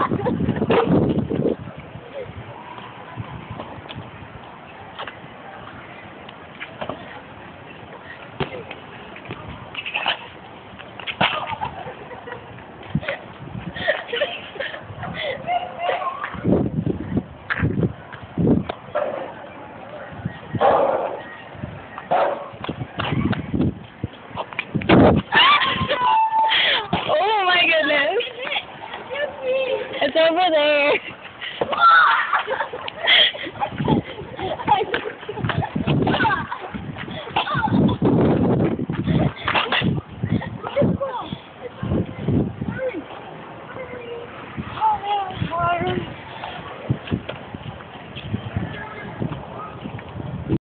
oh my goodness. It's over there.